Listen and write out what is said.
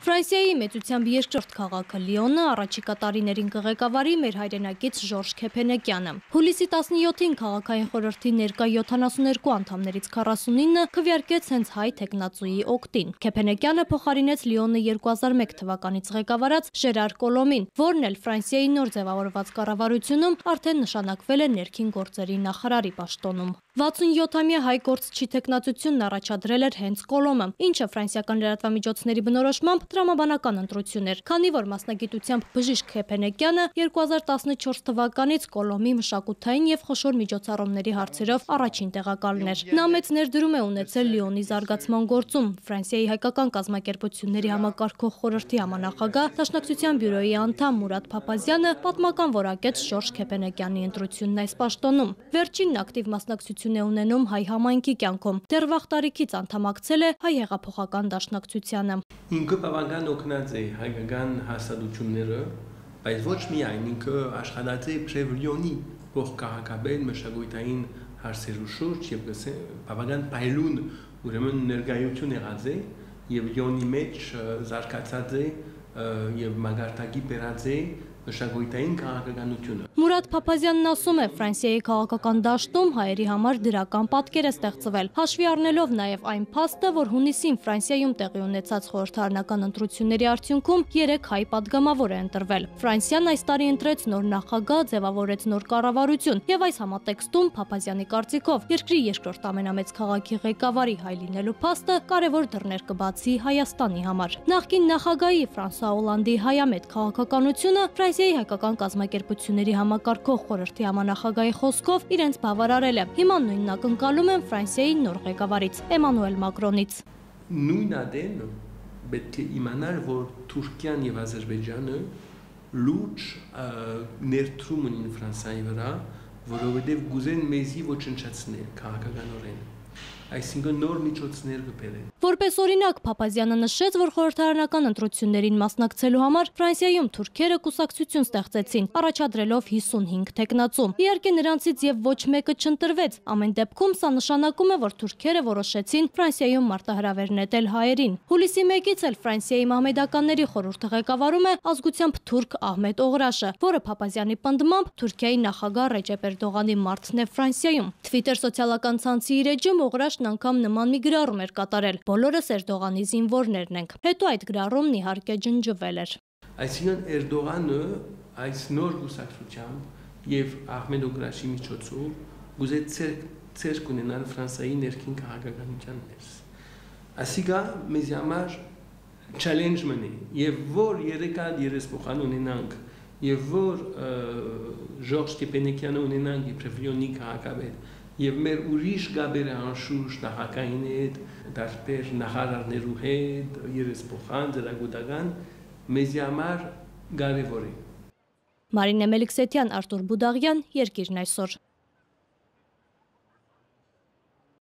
Ֆրանսիայի մեծությամբ երկրորդ քաղաքը Լիոնը առաջիկա տարիներին կղեկավարի մեր հայրենակից Ժորժ Քեփենեկյանը։ Հուլիսի 17-ին քաղաքային խորհրդի ներկա 72 անդամներից 49-ը քվեարկեց հենց հայ տեխնացուի օկտին։ Քեփենեկյանը փոխարինեց Լիոնը 2001 թվականից ղեկավարած Ժերար Կոլոմին, որն էլ Ֆրանսիայի նոր ձևավորված կառավարությունում արդեն նշանակվել է ներքին գործերի նախարարի պաշտոնում։ 67-ամյա հայ գործչի տեխնացությունն առաջադրել էր հենց Կոլոմը, ինչը ֆրանսիական լրատվամիջոցների բնորոշմամբ տրամաբանական ընտրություն էր, քանի որ մասնագիտությամբ բժիշկ Քեփենեկյանը 2014 թվականից Կոլոմի մշակութային եւ խոշոր միջոցառումների հարցերով առաջին տեղակալն էր։ Նա մեծ ներդրում է ունեցել Լիոնի զարգացման գործում։ Ֆրանսիայի հայկական կազմակերպությունների համակարգող խորհրդի համանախագահ Դաշնակցության բյուրոյի անդամ Մուրադ Փափազյանը պատմական որակեց Շորժ Քեփենեկյանի ընտրությունն այս պաշտոնում։ Վերջինն ակտիվ մասնակցություն է ունենում հայ համայնքի կյանքում։ Դեռ վաղ տարիքից անդամակցել է հայ հեղափոխական դաշնակցությանը։ Ինքը բավական օգնած է հայկական հաստատությունները, բայց ոչ միայն ինքը աշխատած է Պրևլյոնի փոխկահակաբել մշակութային հարցերու շուրջ եւ բավական պայլուն ուրեմն ներկայություն եղած է եւ Լիոնի մեջ զարգացած է եւ մագարտակի բերած է մշակույթային քաղաքականությունը։ Մուրադ Փափազյանն ասում է, Ֆրանսիայի քաղաքական դաշտում հայերի համար դրական պատկեր է ստեղծվել, հաշվի առնելով նաև այն փաստը, որ հունիսին Ֆրանսիայում տեղի ունեցած խորհրդարանական ընտրությունների արդյունքում 3 հայ падգամավոր է ընտրվել։ Ֆրանսիան այս տարի ընտրեց նոր նախագահ, ձևավորեց նոր կառավարություն, եւ այս համատեքստում Փափազյանի կարծիքով երկրի երկրորդ ամենամեծ քաղաքի ղեկավարի հայ լինելու փաստը կարևոր դռներ կբացի Հայաստանի համար։ Նախկին նախագահի Ֆրանսուଆ Օլանդի հայամետ քաղաքականությունը Ֆրանսիայի հայկական կազմակերպությունների համակարգող խորհրդի համանախագահի խոսքով իրենց բավարարել է։ Հիմա նույնն ակնկալում են Ֆրանսիայի նոր ղեկավարից Էմանուել Մակրոնից։ Նույն ադեն պետք է իմանալ, որ Թուրքիան եւ Ադրբեջանը լուրջ ներդրում ունին Ֆրանսիայի վրա, որովհետեւ գուզեն մեզի ոչնչացնել քաղաքականորեն այսինքն նոր միջոցներ կբերեն։ Որպես օրինակ Փափազյանը նշեց, որ խորհրդարանական ընտրություններին մասնակցելու համար Ֆրանսիայում թուրքերը կուսակցություն ստեղծեցին, առաջադրելով 55 տեխնացու։ Իհարկե նրանցից եւ ոչ մեկը չընտրվեց։ Ամեն դեպքում սա նշանակում է, որ թուրքերը որոշեցին Ֆրանսիայում մարտահրավեր նետել հայերին։ Հուլիսի 1-ից էլ Ֆրանսիայի մահմեդականների խորհուրդը ղեկավարում է ազգությամբ թուրք Ահմեդ Օղրաշը, որը Փափազյանի պնդմամբ Թուրքիայի նախագահ Ռեջեփ Էրդողանի մարդն է Ֆրանսիայում։ Twitter սոցիալական ցանցի իր էջում Օղրաշ առաջն անգամ նման մի գրառում էր կատարել։ Բոլորս Էրդողանի զինվորներն ենք։ Հետո այդ գրառումն իհարկե ջնջվել էր։ Այսինքն Էրդողանը այս նոր գուսակցությամբ եւ Ահմեդ Օգրաշի միջոցով գուզե ցերկ ունենալ Ֆրանսիայի ներքին քաղաքականության մեջ։ Ասիկա մեզ համար challenge մնի եւ որ երեկալ երեսփոխան ունենանք եւ որ Ժորժ Կեպենեկյանը ունենանք իբրև Լիոնի քաղաքավետ եւ մեր ուրիշ գաբերը անշուշտ նախակային հետ, դարբեր նախարարներու հետ, երեսփոխան, ծրագուտական մեզ համար կարևոր է։ Մարինե Մելիքսեթյան, Արտուր Բուդաղյան, Երկիրն այսօր։